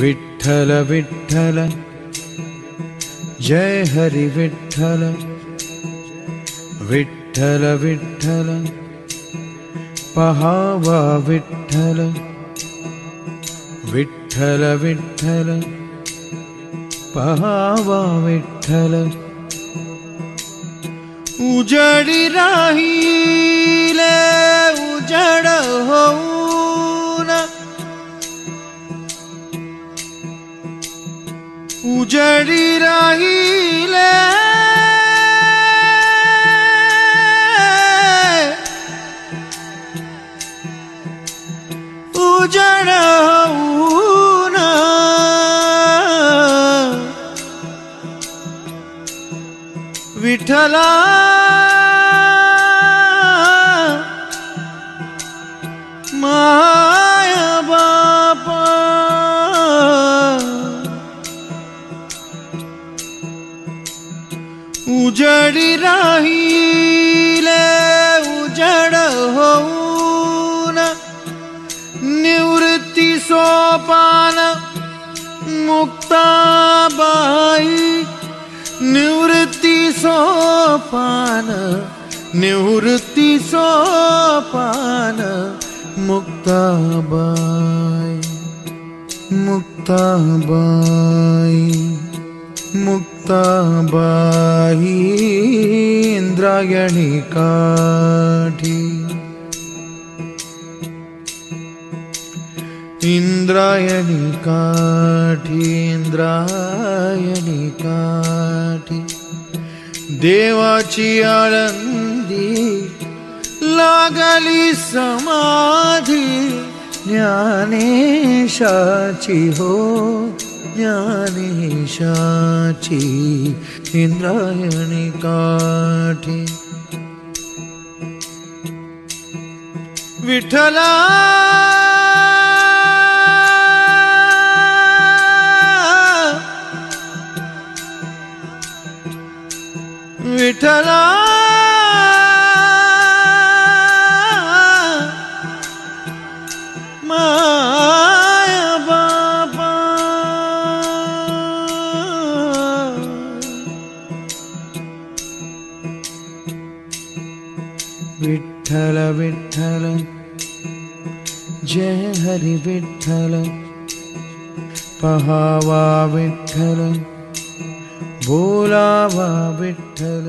विठ्ठल विठ्ठल जय हरि विठ्ठल विठ्ठल विठ्ठल पहावा विठ्ठल विठ्ठल विठ्ठल पहावा विठ्ठल। उजडी राहिले उजडी राहिले उजड विठला। माया उजडी राहिले, उजड होऊन। निवृत्ती सोपान मुक्ताबाई निवृत्ती सोपान निवृत्ती सोपान मुक्ताबाई मुक्ताबाई मुक्ताबाई इंद्रायणी काठी इंद्रायणी काठी इंद्रायणी काठी देवाची आळंदी लागली समाधी ज्ञानेशाची हो ज्ञानेशाची इंद्रायणी काठी। विठ्ठला। विठ्ठला। विठ्ठल विठ्ठल जय हरि विठ्ठल पहावा विठ्ठल बोलावा विठ्ठल।